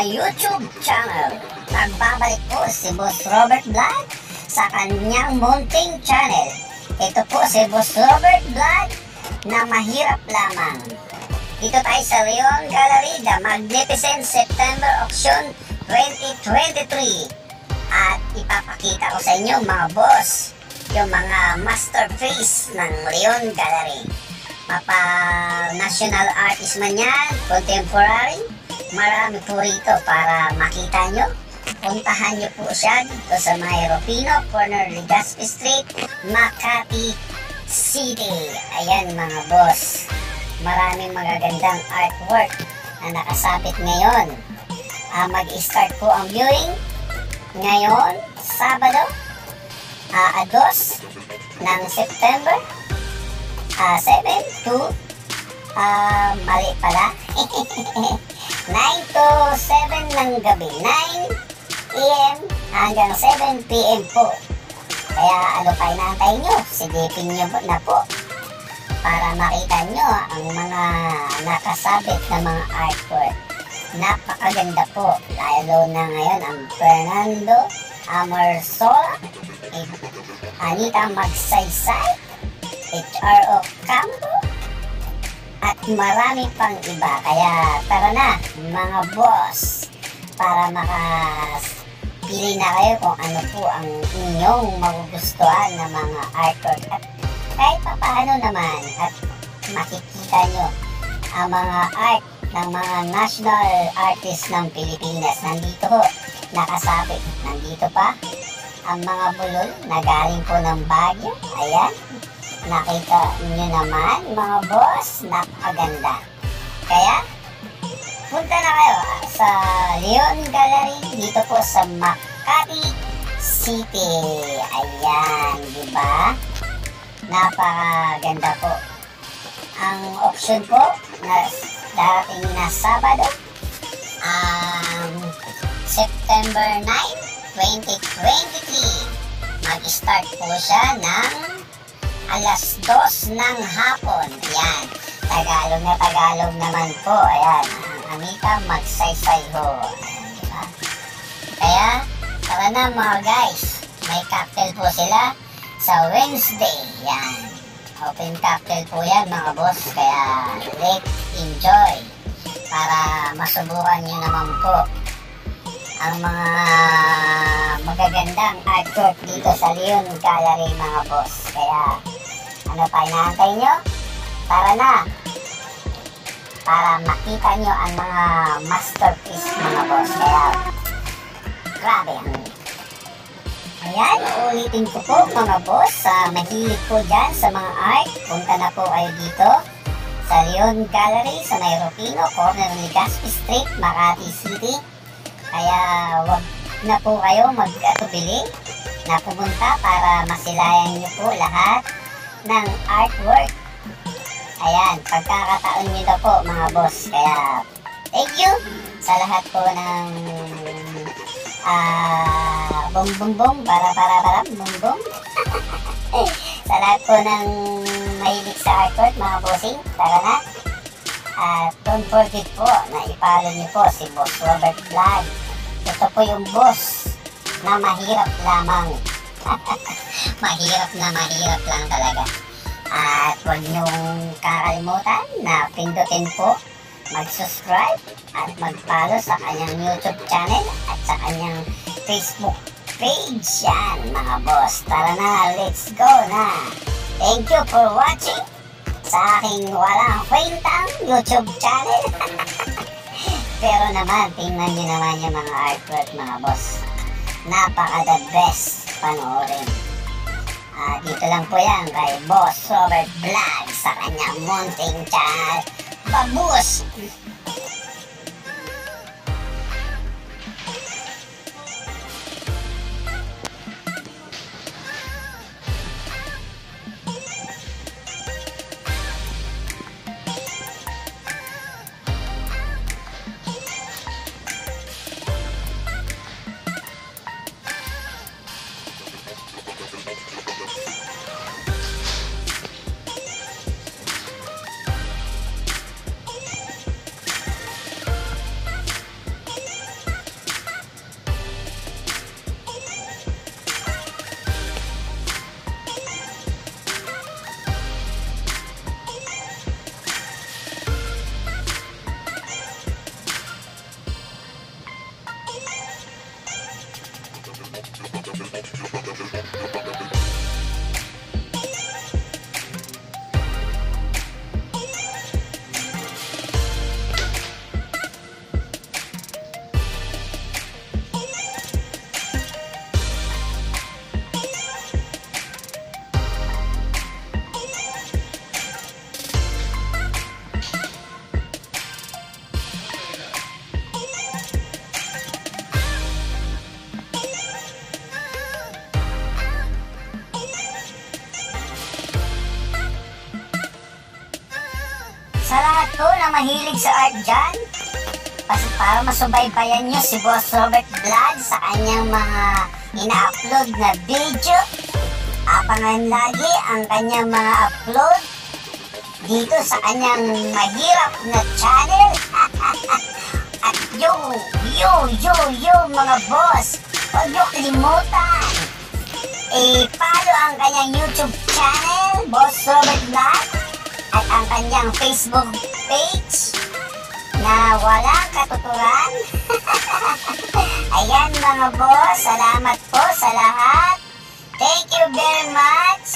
YouTube channel. Nagbabalik po si Boss Robert Vlog sa kanyang munting channel. Ito po si Boss Robert Vlog na mahirap lamang. Dito tayo sa Leon Gallery, The Magnificent September Auction 2023. At ipapakita ko sa inyo mga boss, yung mga masterpiece ng Leon Gallery. Mapa national artist man yan, contemporary, marami po rito para makita nyo. Puntahan nyo po siya dito sa may corner Legazpi Street, Makati City. Ayan mga boss, maraming magagandang artwork na nakasabit ngayon. Uh, Mag-start po ang viewing ngayon, Sabado, uh, 2 ng September uh, 7 to uh, mali pala 9 to 7 ng gabi 9 a.m. hanggang 7 p.m. po kaya ano pa inaantay nyo sigipin nyo na po para makita nyo ang mga nakasabit na mga artwork napakaganda po lalo na ngayon ang Fernando Amarsola Anita Magsaysay HRO Campo at marami pang iba. Kaya tara na mga boss para makapili na kayo kung ano po ang inyong magugustuhan na mga artwork at kahit pa paano naman at makikita nyo ang mga art ng mga national artists ng Pilipinas. Nandito ho, nakasabit. Nandito pa ang mga bulol na galing po ng Baguio. Ayan, nakita niyo naman mga boss, napakaganda. Kaya, punta na kayo sa Leon Gallery dito po sa Makati City. Ayan, di ba? Napakaganda po. Ang option po na darating na Sabado, um, September 9, 2023. Mag-start po siya ng alas 2 ng hapon. Ayan. Tagalog na Tagalog naman po. Ayan. Ang Anita magsaysay ho. Ayan, diba? Kaya, tara na mga guys. May cocktail po sila sa Wednesday. Yan. Open cocktail po yan mga boss. Kaya, let's enjoy. Para masubukan nyo naman po ang mga magagandang artwork dito sa Leon Gallery mga boss. Kaya ano pa inaantay nyo? Tara na! Para makita nyo ang mga masterpiece mga boss. Kaya grabe ang Ayan, ulitin ko po mga boss. Uh, mahilig po dyan sa mga art. Punta na po kayo dito sa Leon Gallery sa May Rufino, corner ni Legazpi Street, Makati City. Kaya wag na po kayo mag-atubili na pumunta para masilayan niyo po lahat ng artwork. Ayan, pagkakataon niyo na po mga boss. Kaya thank you sa lahat po ng uh, bum bum bum para para para bum bum. sa lahat po ng mahilig sa artwork mga bossing, tara na. At don't forget po na ipalo niyo po si Boss Robert Vlog. Ito po yung boss na mahirap lamang. Mahirap na mahirap lang talaga. At huwag niyong kakalimutan na pindutin po mag-subscribe at mag-follow sa kanyang YouTube channel at sa kanyang Facebook page. Yan mga boss. Tara na, let's go na. Thank you for watching sa aking walang kwentang YouTube channel. Pero naman, tingnan nyo naman yung mga artwork mga boss. Napaka the best panoorin. Uh, dito lang po yan kay Boss Robert Vlog sa kanyang munting channel. Babus! Sa lahat po na mahilig sa art dyan, para masubaybayan nyo si Boss Robert Vlog sa kanyang mga ina-upload na video, abangan lagi ang kanyang mga upload dito sa kanyang mahirap na channel. At yo, yo, yo, yo mga boss, huwag nyo kalimutan. I-follow ang kanyang YouTube channel, Boss Robert Vlog, at ang kanyang Facebook page na walang katuturan. Ayan mga boss, salamat po sa lahat. Thank you very much.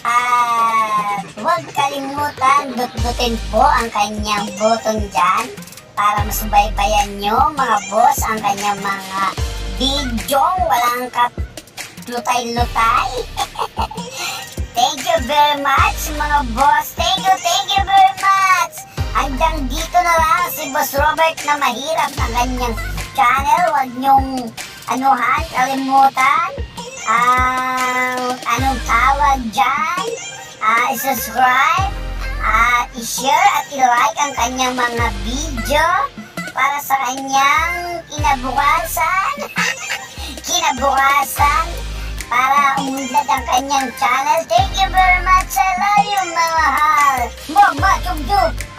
At huwag kalimutan, dut-dutin po ang kanyang button dyan para masubaybayan nyo mga boss ang kanyang mga video walang katlutay-lutay. Thank you very much mga boss. Thank you, thank you very much. Hanggang dito na lang si Boss Robert na mahirap ng kanyang channel. Huwag niyong anuhan, kalimutan. Ang anong tawag dyan? Ah, subscribe at i-share at i-like ang kanyang mga video para sa kanyang kinabukasan. kinabukasan para umunlad ang kanyang channel. Thank you very much. Love you, mga mahal. Chub